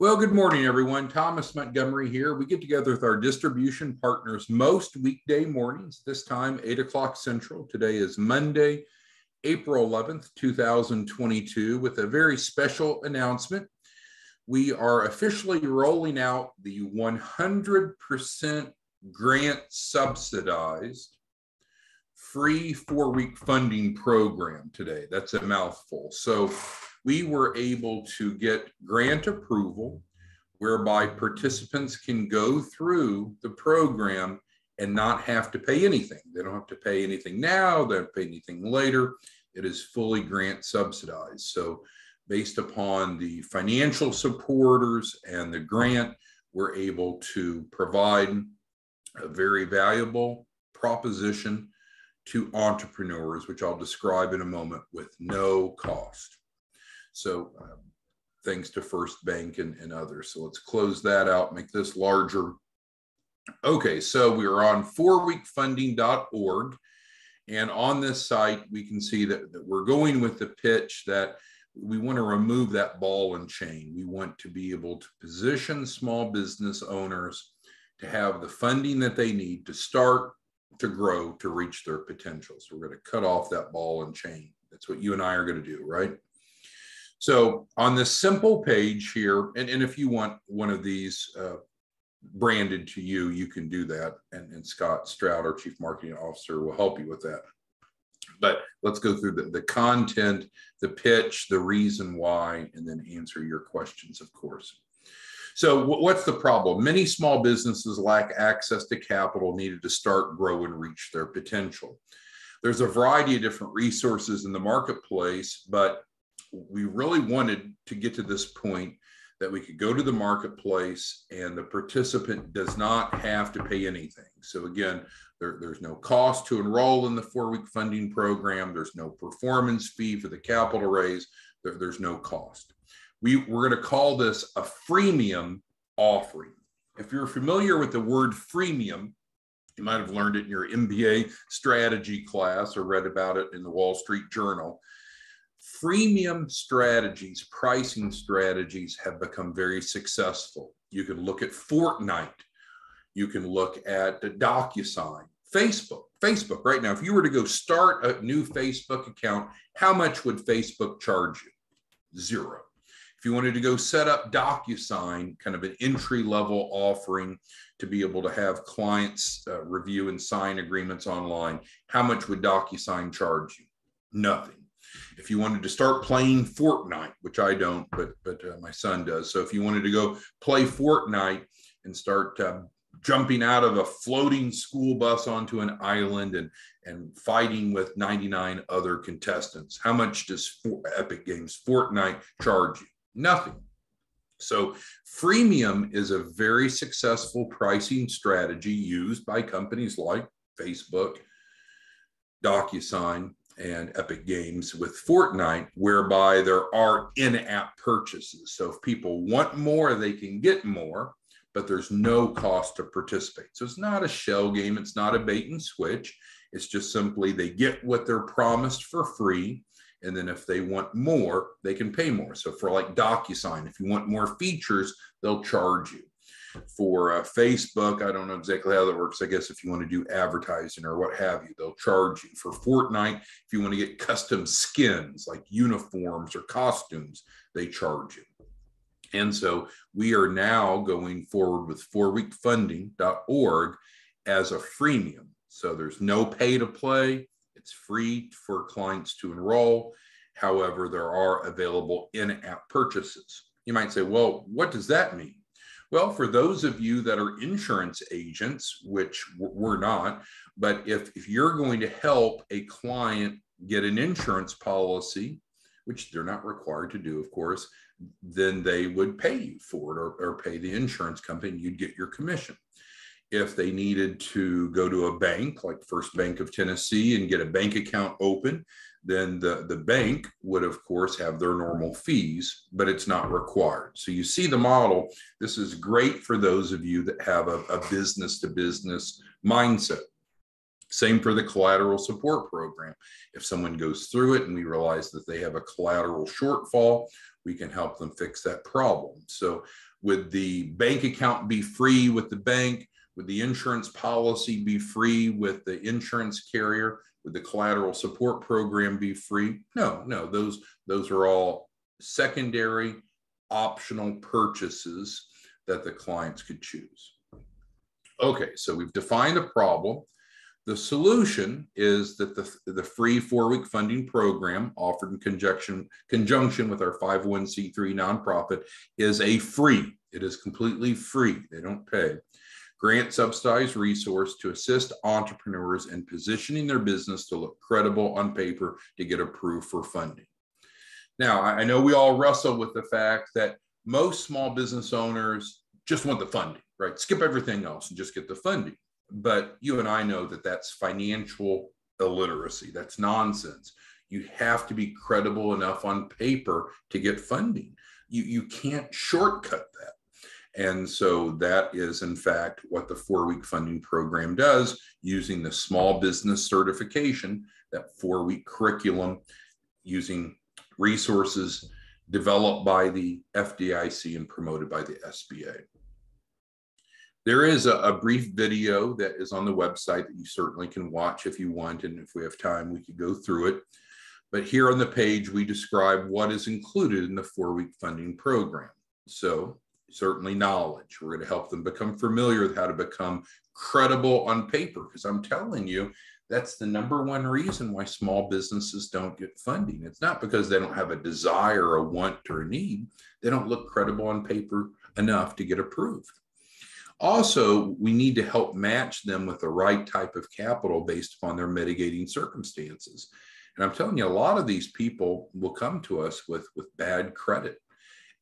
Well, good morning, everyone. Thomas Montgomery here. We get together with our distribution partners most weekday mornings, this time 8 o'clock Central. Today is Monday, April 11th, 2022, with a very special announcement. We are officially rolling out the 100% grant subsidized free four week funding program today. That's a mouthful. So we were able to get grant approval whereby participants can go through the program and not have to pay anything. They don't have to pay anything now, they don't pay anything later. It is fully grant subsidized. So based upon the financial supporters and the grant, we're able to provide a very valuable proposition to entrepreneurs, which I'll describe in a moment with no cost. So um, thanks to First Bank and, and others. So let's close that out, make this larger. Okay, so we are on fourweekfunding.org. And on this site, we can see that, that we're going with the pitch that we want to remove that ball and chain. We want to be able to position small business owners to have the funding that they need to start, to grow, to reach their potential. So we're going to cut off that ball and chain. That's what you and I are going to do, right? So on this simple page here, and, and if you want one of these uh, branded to you, you can do that. And, and Scott Stroud, our Chief Marketing Officer, will help you with that. But let's go through the, the content, the pitch, the reason why, and then answer your questions, of course. So what's the problem? Many small businesses lack access to capital needed to start, grow, and reach their potential. There's a variety of different resources in the marketplace, but we really wanted to get to this point that we could go to the marketplace and the participant does not have to pay anything. So again, there, there's no cost to enroll in the four-week funding program. There's no performance fee for the capital raise. There, there's no cost. We, we're going to call this a freemium offering. If you're familiar with the word freemium, you might have learned it in your MBA strategy class or read about it in the Wall Street Journal freemium strategies, pricing strategies have become very successful. You can look at Fortnite. You can look at DocuSign, Facebook. Facebook right now, if you were to go start a new Facebook account, how much would Facebook charge you? Zero. If you wanted to go set up DocuSign, kind of an entry level offering to be able to have clients uh, review and sign agreements online, how much would DocuSign charge you? Nothing. If you wanted to start playing Fortnite, which I don't, but but uh, my son does. So if you wanted to go play Fortnite and start uh, jumping out of a floating school bus onto an island and and fighting with 99 other contestants, how much does Epic Games Fortnite charge you? Nothing. So, freemium is a very successful pricing strategy used by companies like Facebook, DocuSign, and Epic Games with Fortnite, whereby there are in app purchases. So if people want more, they can get more, but there's no cost to participate. So it's not a shell game, it's not a bait and switch. It's just simply they get what they're promised for free. And then if they want more, they can pay more. So for like DocuSign, if you want more features, they'll charge you for uh, Facebook, I don't know exactly how that works. I guess if you want to do advertising or what have you, they'll charge you. For Fortnite, if you want to get custom skins like uniforms or costumes, they charge you. And so we are now going forward with fourweekfunding.org as a freemium. So there's no pay to play, it's free for clients to enroll. However, there are available in app purchases. You might say, well, what does that mean? Well, for those of you that are insurance agents, which we're not, but if, if you're going to help a client get an insurance policy, which they're not required to do, of course, then they would pay you for it or, or pay the insurance company you'd get your commission. If they needed to go to a bank like First Bank of Tennessee and get a bank account open, then the, the bank would, of course, have their normal fees, but it's not required. So you see the model. This is great for those of you that have a, a business to business mindset. Same for the collateral support program. If someone goes through it and we realize that they have a collateral shortfall, we can help them fix that problem. So, would the bank account be free with the bank? Would the insurance policy be free with the insurance carrier? Would the collateral support program be free? No, no, those, those are all secondary optional purchases that the clients could choose. Okay, so we've defined a problem. The solution is that the, the free four-week funding program offered in conjunction, conjunction with our 501c3 nonprofit is a free. It is completely free. They don't pay. Grant subsidized resource to assist entrepreneurs in positioning their business to look credible on paper to get approved for funding. Now, I know we all wrestle with the fact that most small business owners just want the funding, right? Skip everything else and just get the funding. But you and I know that that's financial illiteracy. That's nonsense. You have to be credible enough on paper to get funding. You, you can't shortcut that. And so that is, in fact, what the four week funding program does using the small business certification, that four week curriculum, using resources developed by the FDIC and promoted by the SBA. There is a, a, brief video that is on the website that you certainly can watch if you want. And if we have time, we could go through it. But here on the page, we describe what is included in the four week funding program. So, certainly knowledge. We're going to help them become familiar with how to become credible on paper. Because I'm telling you, that's the number one reason why small businesses don't get funding. It's not because they don't have a desire, a want, or a need. They don't look credible on paper enough to get approved. Also, we need to help match them with the right type of capital based upon their mitigating circumstances. And I'm telling you, a lot of these people will come to us with, with bad credit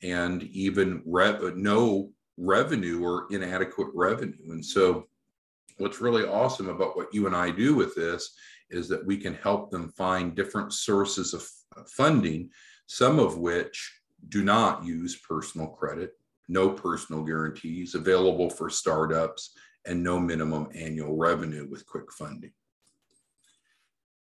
and even re- no revenue or inadequate revenue. And so, what's really awesome about what you and I do with this is that we can help them find different sources of funding, some of which do not use personal credit no personal guarantees, available for startups, and no minimum annual revenue with quick funding.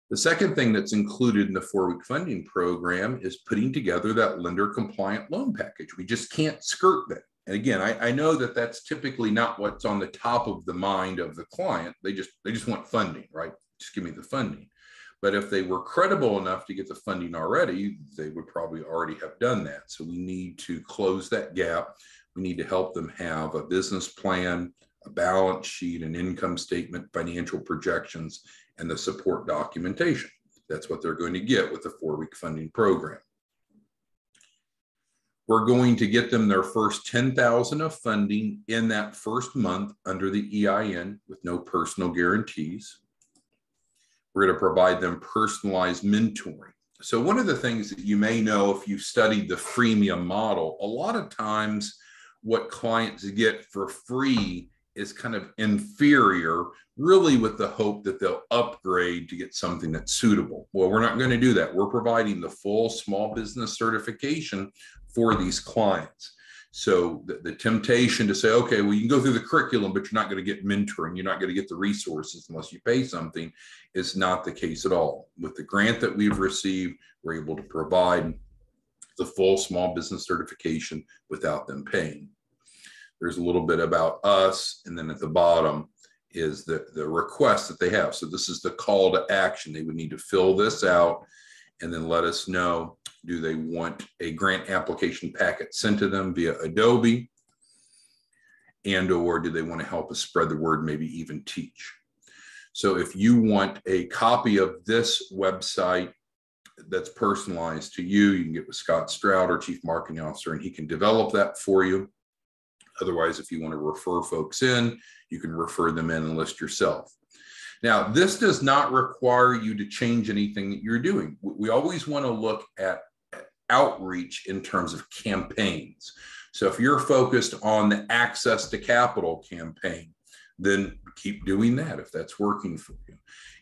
The second thing that's included in the four week funding program is putting together that lender compliant loan package. We just can't skirt that. And again, I, I, know that that's typically not what's on the top of the mind of the client. They just they just want funding, right? Just give me the funding. But if they were credible enough to get the funding already, they would probably already have done that. So we need to close that gap we need to help them have a business plan, a balance sheet, an income statement, financial projections, and the support documentation. That's what they're going to get with the four week funding program. We're going to get them their first 10,000 of funding in that first month under the EIN with no personal guarantees. We're going to provide them personalized mentoring. So one of the things that you may know if you've studied the freemium model, a lot of times what clients get for free is kind of inferior, really with the hope that they'll upgrade to get something that's suitable. Well, we're not going to do that. We're providing the full small business certification for these clients. So the, the, temptation to say, okay, well, you can go through the curriculum, but you're not going to get mentoring. You're not going to get the resources unless you pay something is not the case at all. With the grant that we've received, we're able to provide the full small business certification without them paying. There's a little bit about us, and then at the bottom is the, the request that they have. So this is the call to action. They would need to fill this out and then let us know, do they want a grant application packet sent to them via Adobe? And or do they want to help us spread the word, maybe even teach? So if you want a copy of this website that's personalized to you. You can get with Scott Stroud, our Chief Marketing Officer, and he can develop that for you. Otherwise, if you want to refer folks in, you can refer them in and list yourself. Now, this does not require you to change anything that you're doing. We always want to look at outreach in terms of campaigns. So if you're focused on the access to capital campaign, then keep doing that if that's working for you.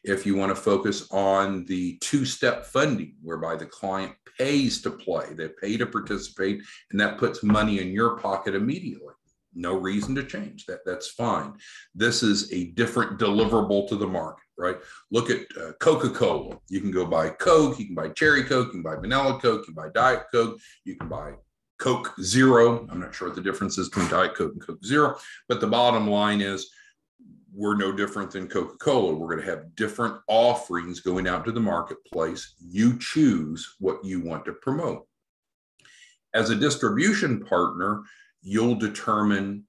If you want to focus on the two step funding, whereby the client pays to play, they pay to participate, and that puts money in your pocket immediately. No reason to change that. That's fine. This is a different deliverable to the market. right? Look at uh, Coca Cola. You can go buy Coke, you can buy Cherry Coke, you can buy Vanilla Coke, you can buy Diet Coke, you can buy Coke Zero. I'm not sure what the difference is between Diet Coke and Coke Zero, but the bottom line is we're no different than Coca Cola. We're going to have different offerings going out to the marketplace. You choose what you want to promote. As a distribution partner, you'll determine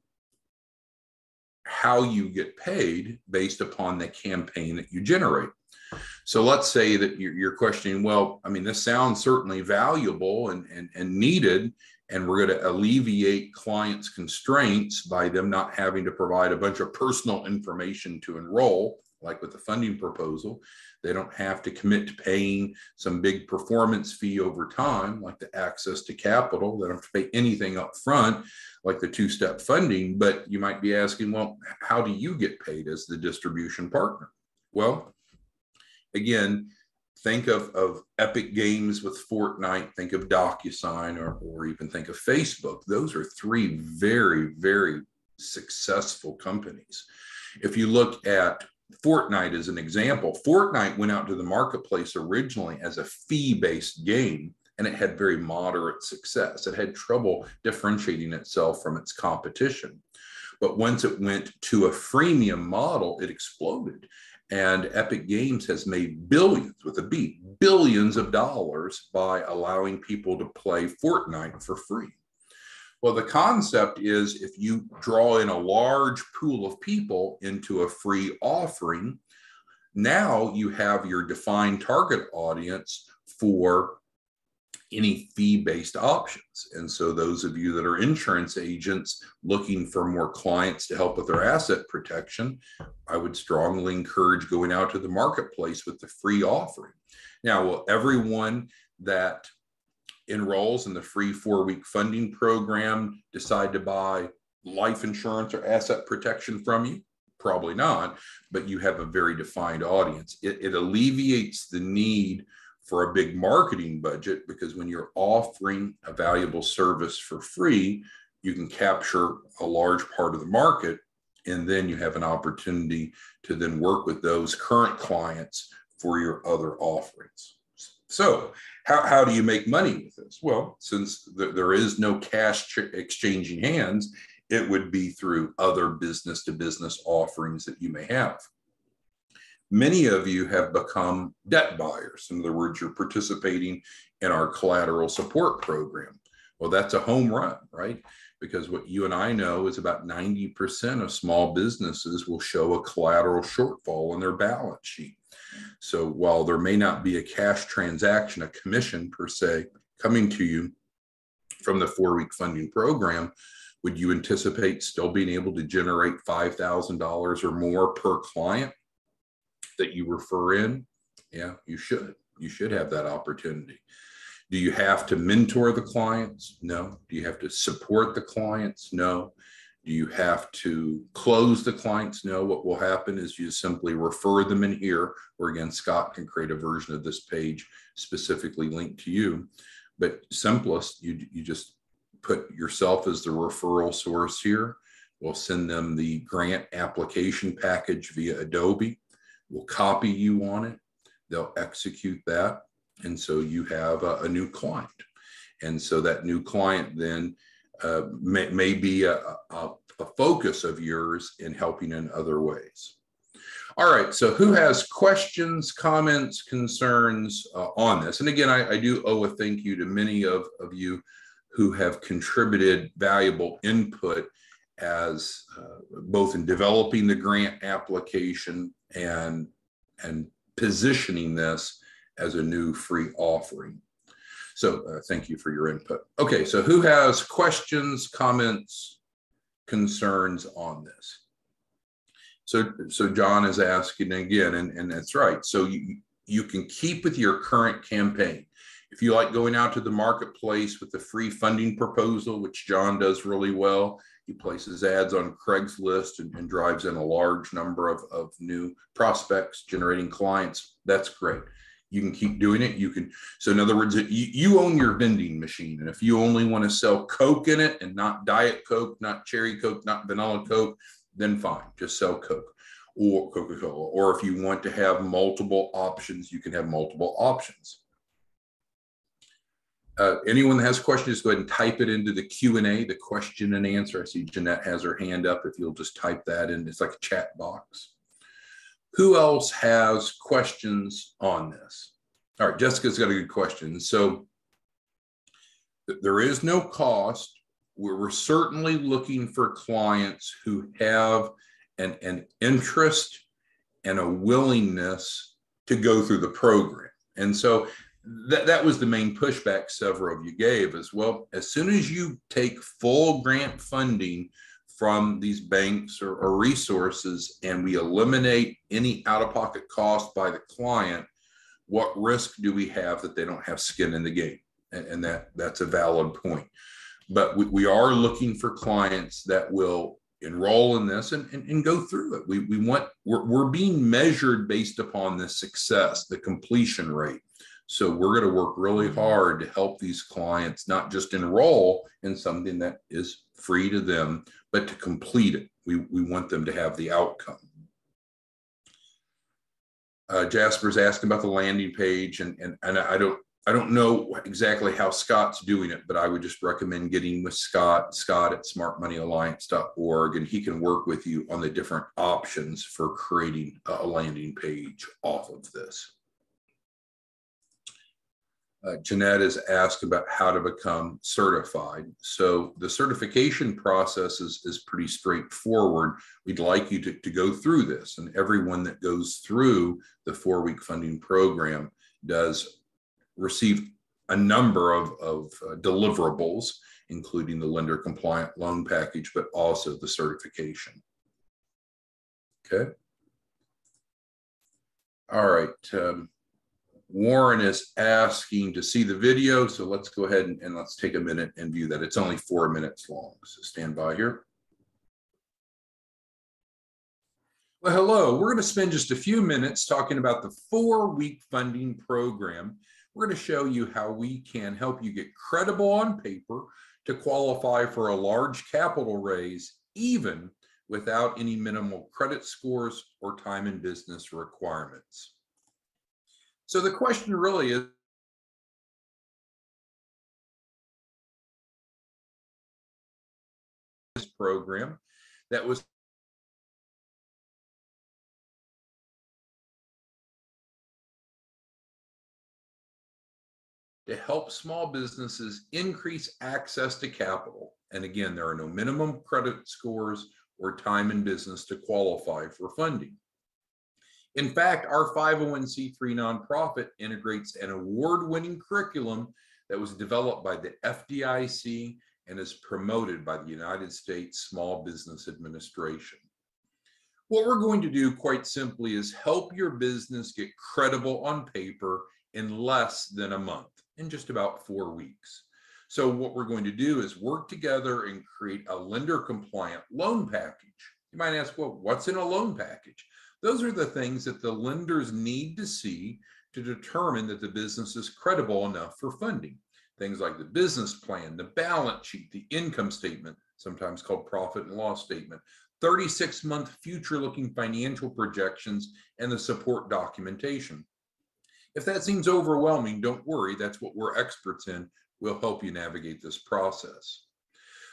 how you get paid based upon the campaign that you generate. So let's say that you're, questioning, well, I mean, this sounds certainly valuable and, and, and needed, and we're going to alleviate clients' constraints by them not having to provide a bunch of personal information to enroll, like with the funding proposal. They don't have to commit to paying some big performance fee over time, like the access to capital. They don't have to pay anything up front, like the two step funding. But you might be asking, well, how do you get paid as the distribution partner? Well, again, think of, of Epic Games with Fortnite, think of DocuSign, or, or even think of Facebook. Those are three very, very successful companies. If you look at Fortnite as an example, Fortnite went out to the marketplace originally as a fee based game and it had very moderate success. It had trouble differentiating itself from its competition. But once it went to a freemium model, it exploded. And Epic Games has made billions with a B, billions of dollars by allowing people to play Fortnite for free. Well, the concept is if you draw in a large pool of people into a free offering, now you have your defined target audience for any fee based options. And so, those of you that are insurance agents looking for more clients to help with their asset protection, I would strongly encourage going out to the marketplace with the free offering. Now, will everyone that enrolls in the free four week funding program decide to buy life insurance or asset protection from you? Probably not, but you have a very defined audience. It, it alleviates the need for a big marketing budget because when you're offering a valuable service for free, you can capture a large part of the market. And then you have an opportunity to then work with those current clients for your other offerings. So, how, how do you make money with this? Well, since th- there is no cash ch- exchanging hands, it would be through other business to business offerings that you may have. Many of you have become debt buyers. In other words, you're participating in our collateral support program. Well, that's a home run, right? Because what you and I know is about 90% of small businesses will show a collateral shortfall on their balance sheet. So while there may not be a cash transaction, a commission per se, coming to you from the four week funding program, would you anticipate still being able to generate $5,000 or more per client that you refer in? Yeah, you should. You should have that opportunity. Do you have to mentor the clients? No. Do you have to support the clients? No. You have to close the clients? No. What will happen is you simply refer them in here, or again, Scott can create a version of this page specifically linked to you. But simplest, you, you just put yourself as the referral source here. We'll send them the grant application package via Adobe. We'll copy you on it. They'll execute that. And so you have a, a new client. And so that new client then uh, may, may be a, a, a focus of yours in helping in other ways. All right, so who has questions, comments, concerns uh, on this? And again, I, I, do owe a thank you to many of, of you who have contributed valuable input as uh, both in developing the grant application and, and positioning this as a new free offering. So uh, thank you for your input. Okay, so who has questions, comments, concerns on this? So, so John is asking again, and, and that's right. So you, you can keep with your current campaign. If you like going out to the marketplace with the free funding proposal, which John does really well, he places ads on Craigslist and, and drives in a large number of, of new prospects, generating clients. That's great you can keep doing it you can so in other words you, you own your vending machine and if you only want to sell coke in it and not diet coke not cherry coke not vanilla coke then fine just sell coke or Coca-Cola. Or if you want to have multiple options, you can have multiple options. Uh, anyone that has questions, go ahead and type it into the Q&A, the question and answer. I see Jeanette has her hand up. If you'll just type that in, it's like a chat box. Who else has questions on this? All right, Jessica's got a good question. So there is no cost. We're certainly looking for clients who have an, an interest and a willingness to go through the program. And so that, that was the main pushback several of you gave as well. As soon as you take full grant funding from these banks or, or resources and we eliminate any out-of-pocket cost by the client, what risk do we have that they don't have skin in the game? And, and that that's a valid point. But we, we are looking for clients that will enroll in this and, and, and go through it. We, we want, we're, we're being measured based upon the success, the completion rate. So we're going to work really mm-hmm. hard to help these clients not just enroll in something that is free to them, but to complete it. We, we want them to have the outcome. Uh, Jasper's asking about the landing page, and, and, and I don't I don't know exactly how Scott's doing it, but I would just recommend getting with Scott, Scott at smartmoneyalliance.org, and he can work with you on the different options for creating a landing page off of this. Uh, Jeanette is asked about how to become certified. So the certification process is, is pretty straightforward. We'd like you to, to go through this and everyone that goes through the four week funding program does receive a number of, of uh, deliverables, including the lender compliant loan package, but also the certification. Okay. All right. Um, Warren is asking to see the video, so let's go ahead and, and let's take a minute and view that. It's only four minutes long, so stand by here. Well, hello. We're going to spend just a few minutes talking about the four-week funding program we're going to show you how we can help you get credible on paper to qualify for a large capital raise, even without any minimal credit scores or time in business requirements. So the question really is, this program that was to help small businesses increase access to capital. And again, there are no minimum credit scores or time in business to qualify for funding. In fact, our 501c3 nonprofit integrates an award-winning curriculum that was developed by the FDIC and is promoted by the United States Small Business Administration. What we're going to do quite simply is help your business get credible on paper in less than a month in just about four weeks. So what we're going to do is work together and create a lender compliant loan package. You might ask, well, what's in a loan package? Those are the things that the lenders need to see to determine that the business is credible enough for funding. Things like the business plan, the balance sheet, the income statement, sometimes called profit and loss statement, 36 month future looking financial projections, and the support documentation. If that seems overwhelming, don't worry. That's what we're experts in. We'll help you navigate this process.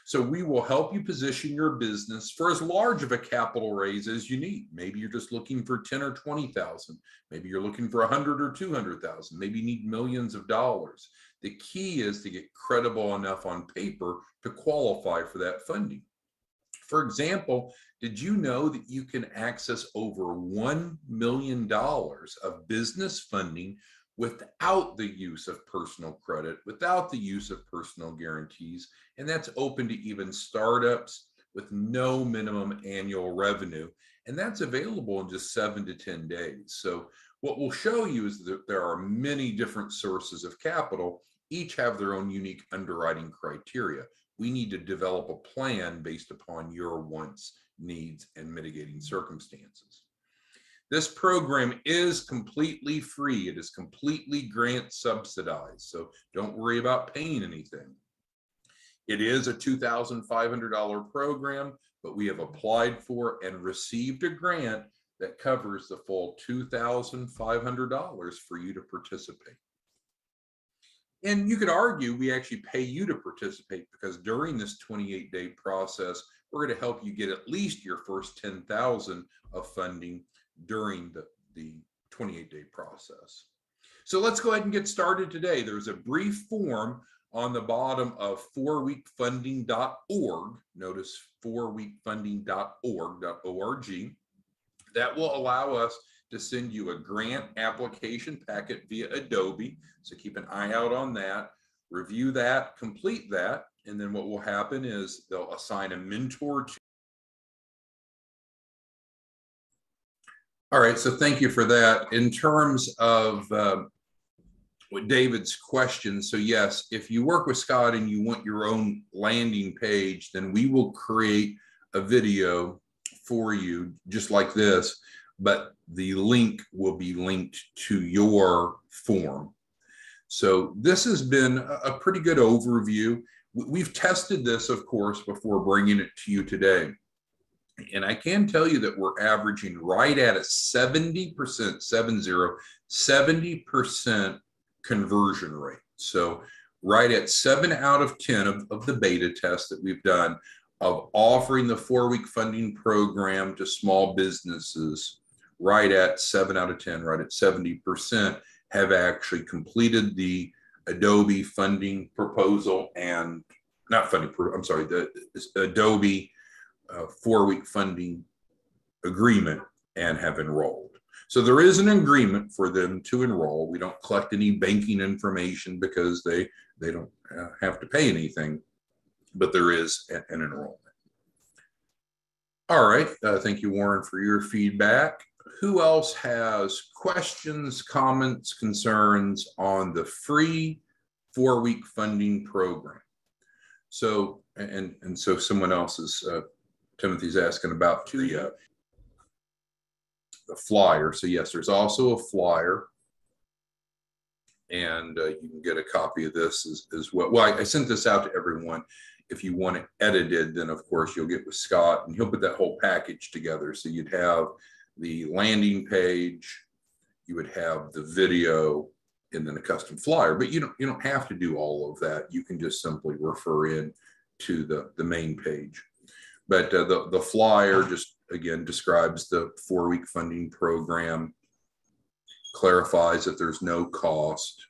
So we will help you position your business for as large of a capital raise as you need. Maybe you're just looking for 10 or 20,000. Maybe you're looking for 100 or 200,000. Maybe you need millions of dollars. The key is to get credible enough on paper to qualify for that funding. For example, did you know that you can access over $1 million of business funding without the use of personal credit, without the use of personal guarantees? And that's open to even startups with no minimum annual revenue. And that's available in just seven to 10 days. So what we'll show you is that there are many different sources of capital, each have their own unique underwriting criteria we need to develop a plan based upon your wants, needs, and mitigating circumstances. This program is completely free. It is completely grant subsidized. So don't worry about paying anything. It is a $2,500 program, but we have applied for and received a grant that covers the full $2,500 for you to participate. And you could argue we actually pay you to participate because during this 28 day process, we're going to help you get at least your first 10,000 of funding during the, the 28 day process. So let's go ahead and get started today. There's a brief form on the bottom of fourweekfunding.org. Notice fourweekfunding.org.org that will allow us to send you a grant application packet via Adobe. So keep an eye out on that. Review that, complete that, and then what will happen is they'll assign a mentor to All right, so thank you for that. In terms of uh, David's question, so yes, if you work with Scott and you want your own landing page, then we will create a video for you just like this, but the link will be linked to your form. So this has been a pretty good overview. We've tested this, of course, before bringing it to you today. And I can tell you that we're averaging right at a 70%, 70, 70% conversion rate. So right at seven out of 10 of, of the beta tests that we've done of offering the four week funding program to small businesses, right at seven out of 10, right at 70%, have actually completed the Adobe funding proposal and not funding, I'm sorry, the Adobe uh, four week funding agreement and have enrolled. So there is an agreement for them to enroll. We don't collect any banking information because they they don't uh, have to pay anything, but there is an enrollment. All right, uh, thank you, Warren, for your feedback. Who else has questions, comments, concerns on the free four-week funding program? So, and and so someone else is uh, Timothy's asking about the uh, the flyer. So yes, there's also a flyer, and uh, you can get a copy of this as, as well. Well, I, I, sent this out to everyone. If you want it edited, then of course you'll get with Scott, and he'll put that whole package together. So you'd have the landing page, you would have the video, and then a custom flyer. But you don't you don't have to do all of that. You can just simply refer in to the the main page. But uh, the, the flyer just again describes the four week funding program, clarifies that there's no cost.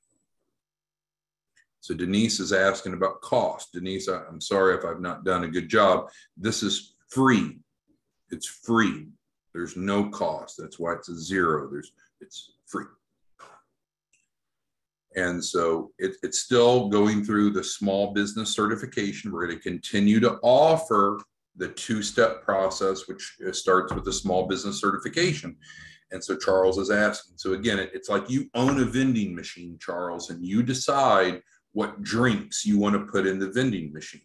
So Denise is asking about cost. Denise, I, I'm sorry if I've not done a good job. This is free. It's free. There's no cost. That's why it's a zero. There's it's free. And so it, it's still going through the small business certification. We're going to continue to offer the two-step process, which uh, starts with a small business certification. And so Charles is asking. So again, it, it's like you own a vending machine, Charles, and you decide what drinks you want to put in the vending machine.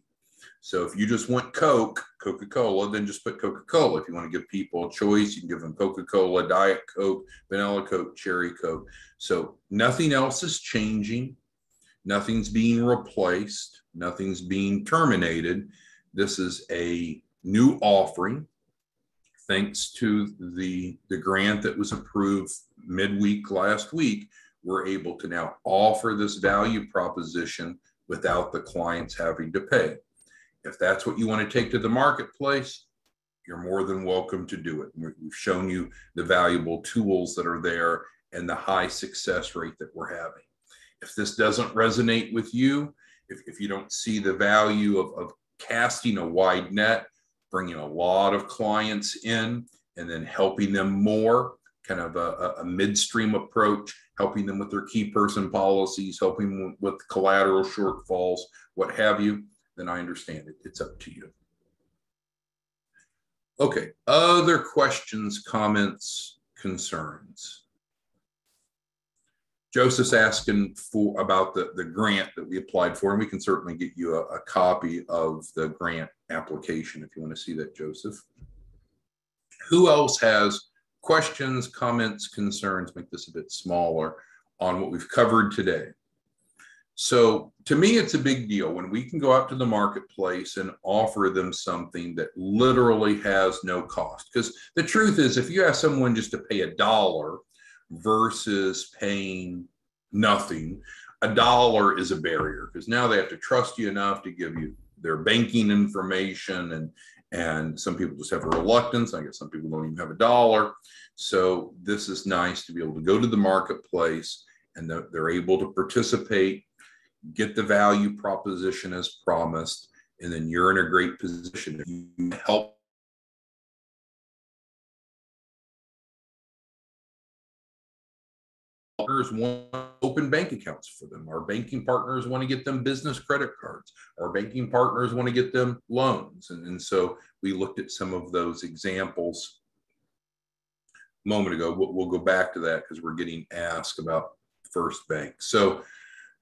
So if you just want Coke, Coca-Cola, then just put Coca-Cola. If you want to give people a choice, you can give them Coca-Cola, Diet Coke, Vanilla Coke, Cherry Coke. So nothing else is changing. Nothing's being replaced. Nothing's being terminated. This is a new offering. Thanks to the, the grant that was approved midweek last week, we're able to now offer this value proposition without the clients having to pay. If that's what you want to take to the marketplace, you're more than welcome to do it. We've shown you the valuable tools that are there and the high success rate that we're having. If this doesn't resonate with you, if, if you don't see the value of, of casting a wide net, bringing a lot of clients in, and then helping them more, kind of a, a midstream approach, helping them with their key person policies, helping with collateral shortfalls, what have you, then I understand it. It's up to you. Okay, other questions, comments, concerns? Joseph's asking for about the, the grant that we applied for, and we can certainly get you a, a copy of the grant application if you want to see that, Joseph. Who else has questions, comments, concerns? Make this a bit smaller on what we've covered today. So to me, it's a big deal when we can go out to the marketplace and offer them something that literally has no cost. Because the truth is, if you ask someone just to pay a dollar versus paying nothing, a dollar is a barrier because now they have to trust you enough to give you their banking information and and some people just have a reluctance. I guess some people don't even have a dollar. So this is nice to be able to go to the marketplace and they're able to participate get the value proposition as promised, and then you're in a great position. If you help partners want open bank accounts for them. Our banking partners want to get them business credit cards. Our banking partners want to get them loans. And, and so we looked at some of those examples a moment ago. We'll, we'll go back to that because we're getting asked about First Bank. So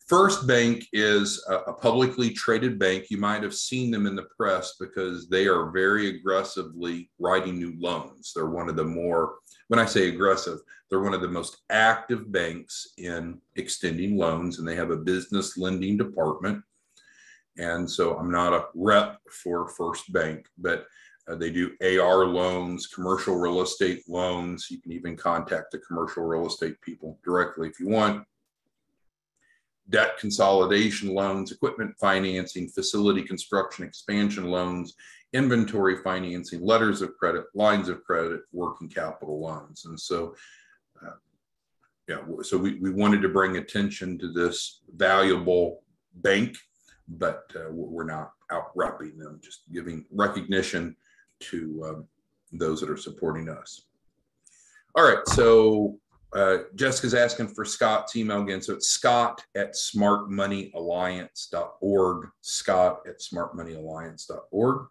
First Bank is a, publicly traded bank. You might have seen them in the press because they are very aggressively writing new loans. They're one of the more, when I say aggressive, they're one of the most active banks in extending loans, and they have a business lending department. And so I'm not a rep for First Bank, but uh, they do AR loans, commercial real estate loans. You can even contact the commercial real estate people directly if you want debt consolidation loans, equipment financing, facility construction expansion loans, inventory financing, letters of credit, lines of credit, working capital loans. And so, uh, yeah, so we, we wanted to bring attention to this valuable bank, but uh, we're not out repping them, just giving recognition to um, those that are supporting us. All right, so uh, Jessica's asking for Scott's email again. So it's scott at smartmoneyalliance.org, scott at smartmoneyalliance.org.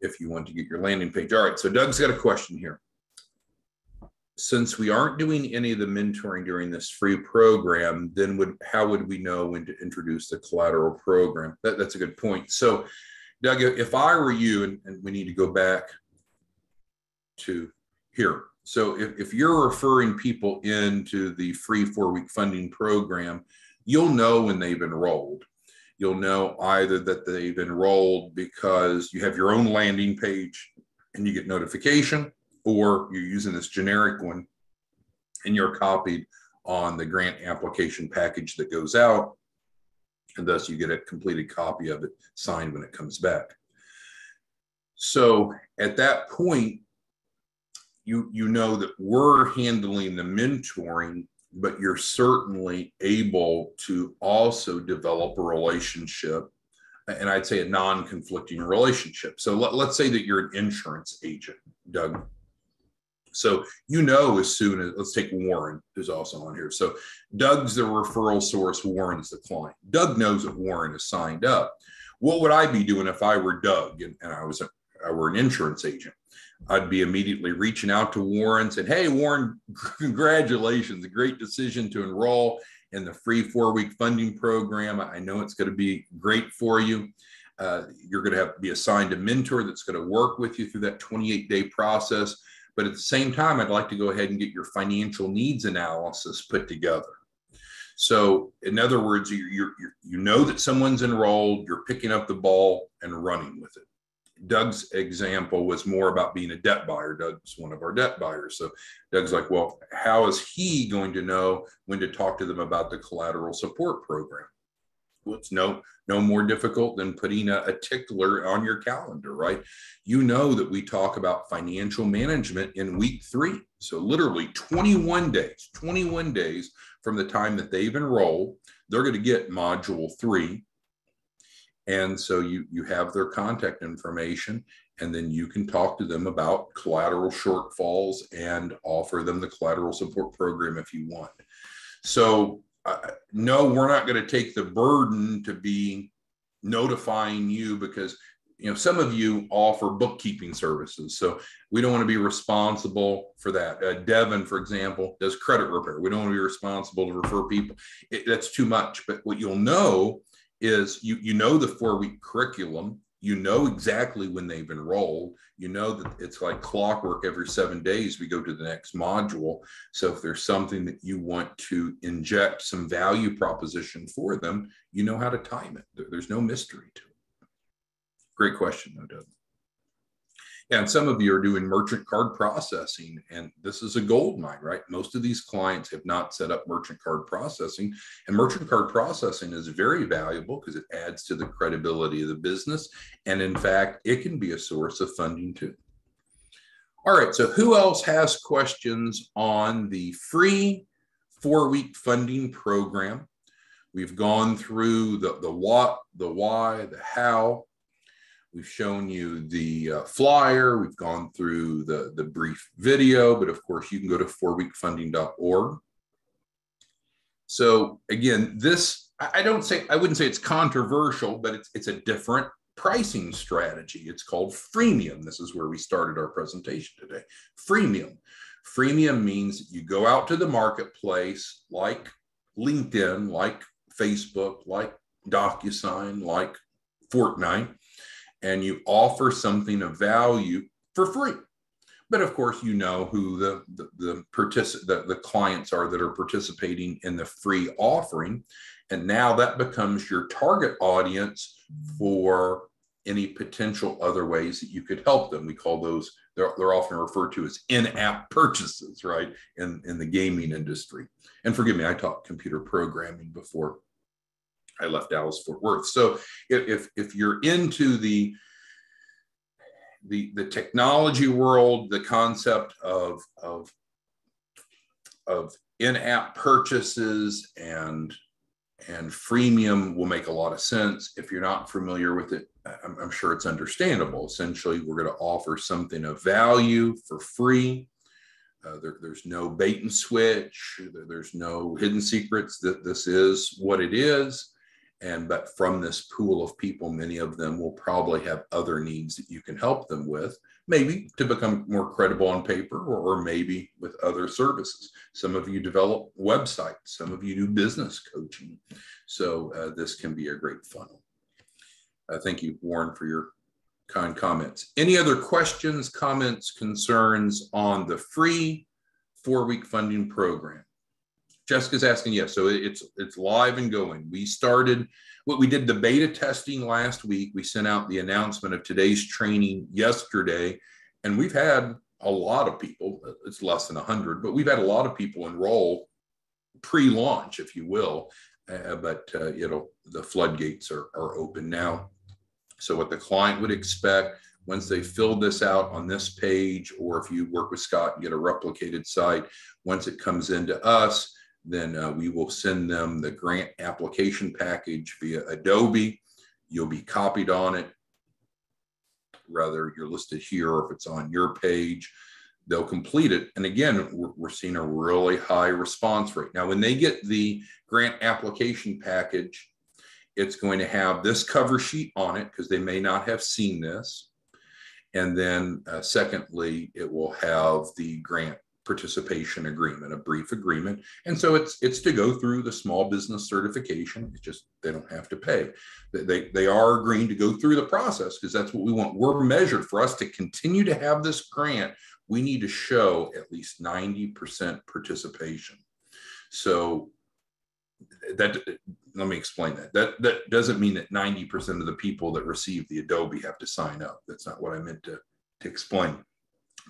If you want to get your landing page. All right. So Doug's got a question here. Since we aren't doing any of the mentoring during this free program, then would how would we know when to introduce the collateral program? That, that's a good point. So, Doug, if I were you, and, and we need to go back to here, so if, if you're referring people into the free four week funding program, you'll know when they've enrolled. You'll know either that they've enrolled because you have your own landing page and you get notification, or you're using this generic one and you're copied on the grant application package that goes out. And thus you get a completed copy of it signed when it comes back. So at that point, you you know that we're handling the mentoring but you're certainly able to also develop a relationship and i'd say a non-conflicting relationship. So let, let's say that you're an insurance agent doug. So you know as soon as let's take warren who's also on here. So doug's the referral source warren's the client. Doug knows that warren is signed up. What would i be doing if i were doug and, and i was a, I were an insurance agent I'd be immediately reaching out to Warren, and said, Hey, Warren, congratulations, a great decision to enroll in the free four week funding program. I know it's going to be great for you. Uh, you're going to have to be assigned a mentor that's going to work with you through that 28 day process. But at the same time, I'd like to go ahead and get your financial needs analysis put together. So, in other words, you you you know that someone's enrolled, you're picking up the ball and running with it. Doug's example was more about being a debt buyer. Doug's one of our debt buyers. So Doug's like, well, how is he going to know when to talk to them about the collateral support program? Well, it's no no more difficult than putting a, a tickler on your calendar, right? You know that we talk about financial management in week three. So literally 21 days, 21 days from the time that they've enrolled, they're going to get module three and so you, you have their contact information, and then you can talk to them about collateral shortfalls and offer them the collateral support program if you want. So, uh, no, we're not going to take the burden to be notifying you because you know some of you offer bookkeeping services so we don't want to be responsible for that. Uh, devin for example does credit repair. We don't want to be responsible to refer people. It, that's too much but what you'll know is you you know the four week curriculum you know exactly when they've enrolled. You know that it's like clockwork every seven days, we go to the next module. So if there's something that you want to inject some value proposition for them, you know how to time it. There's no mystery to it. Great question, no doubt. And some of you are doing merchant card processing, and this is a gold mine, right? Most of these clients have not set up merchant card processing, and merchant card processing is very valuable because it adds to the credibility of the business. And in fact, it can be a source of funding too. All right, so who else has questions on the free four week funding program? We've gone through the, the what, the why, the how, We've shown you the uh, flyer. We've gone through the, the brief video, but of course you can go to fourweekfunding.org. So again, this, I don't say, I wouldn't say it's controversial, but it's, it's a different pricing strategy. It's called freemium. This is where we started our presentation today. Freemium. Freemium means you go out to the marketplace like LinkedIn, like Facebook, like DocuSign, like Fortnite, and you offer something of value for free. But of course, you know who the the the, particip- the, the clients are that are participating in the free offering, and now that becomes your target audience for any potential other ways that you could help them. We call those they're, they're often referred to as in-app purchases, right? In in the gaming industry. And forgive me, I taught computer programming before I left Dallas Fort Worth. So if if you're into the the the technology world, the concept of of of in-app purchases and and freemium will make a lot of sense. If you're not familiar with it, I'm, I'm sure it's understandable. Essentially, we're going to offer something of value for free. Uh, there, there's no bait and switch. There's no hidden secrets. That this is what it is and but from this pool of people many of them will probably have other needs that you can help them with maybe to become more credible on paper or, or, maybe with other services. Some of you develop websites. Some of you do business coaching. So uh, this can be a great funnel. Uh, thank you warren for your kind comments. Any other questions comments concerns on the free four week funding program Jessica's asking, yes. So it's it's live and going. We started what we did the beta testing last week. We sent out the announcement of today's training yesterday, and we've had a lot of people. It's less than hundred, but we've had a lot of people enroll pre-launch, if you will. Uh, but uh, you know the floodgates are are open now. So what the client would expect once they filled this out on this page, or if you work with Scott and get a replicated site, once it comes into us then uh, we will send them the grant application package via Adobe. You'll be copied on it, Rather, you're listed here or if it's on your page. They'll complete it. And again, we're, we're seeing a really high response rate. Now, when they get the grant application package, it's going to have this cover sheet on it because they may not have seen this. And then, uh, secondly, it will have the grant participation agreement, a brief agreement. And so it's it's to go through the small business certification. It's just they don't have to pay. They, they are agreeing to go through the process because that's what we want. We're measured for us to continue to have this grant. We need to show at least 90% participation. So that let me explain that. That that doesn't mean that 90% of the people that receive the Adobe have to sign up. That's not what I meant to, to explain.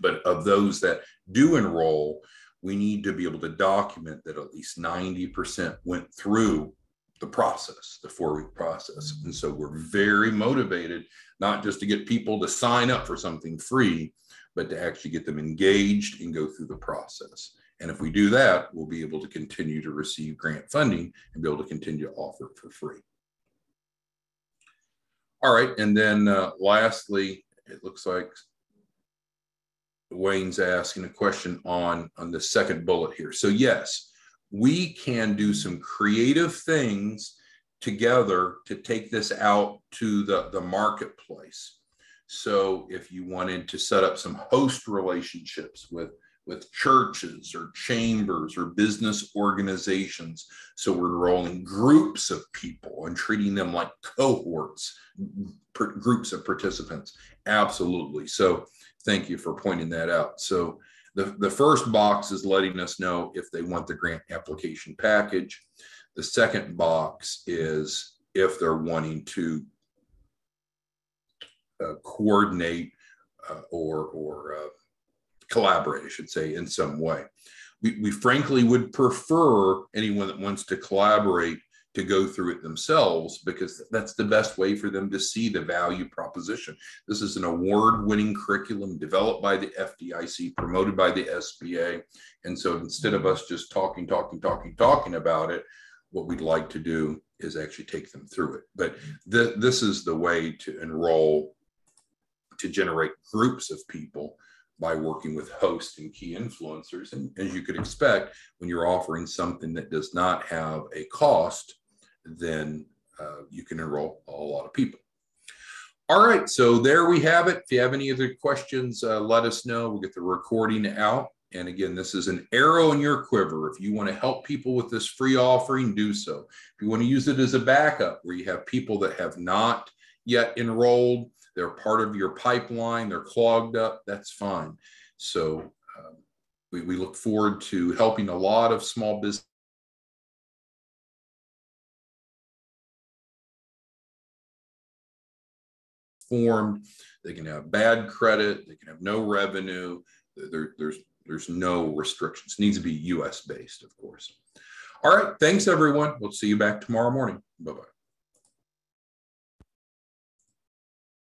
But of those that do enroll, we need to be able to document that at least 90% went through the process, the four week process. And so we're very motivated, not just to get people to sign up for something free, but to actually get them engaged and go through the process. And if we do that, we'll be able to continue to receive grant funding and be able to continue to offer it for free. All right. And then uh, lastly, it looks like Wayne's asking a question on on the second bullet here. So yes, we can do some creative things together to take this out to the, the marketplace. So if you wanted to set up some host relationships with with churches or chambers or business organizations. So we're enrolling groups of people and treating them like cohorts, groups of participants. Absolutely. So thank you for pointing that out. So the, the first box is letting us know if they want the grant application package. The second box is if they're wanting to uh, coordinate uh, or, or uh, collaborate, I should say, in some way. We, we frankly would prefer anyone that wants to collaborate to go through it themselves because that's the best way for them to see the value proposition. This is an award winning curriculum developed by the FDIC, promoted by the SBA. And so instead of us just talking, talking, talking, talking about it, what we'd like to do is actually take them through it. But th- this is the way to enroll, to generate groups of people by working with hosts and key influencers. And as you could expect, when you're offering something that does not have a cost, then uh, you can enroll a lot of people. All right, so there we have it. If you have any other questions, uh, let us know. We'll get the recording out. And again, this is an arrow in your quiver. If you want to help people with this free offering, do so. If you want to use it as a backup where you have people that have not yet enrolled, they're part of your pipeline, they're clogged up, that's fine. So um, we, we look forward to helping a lot of small business formed. They can have bad credit. They can have no revenue. There, there's there's no restrictions. It needs to be U.S. based, of course. All right. Thanks, everyone. We'll see you back tomorrow morning. Bye bye.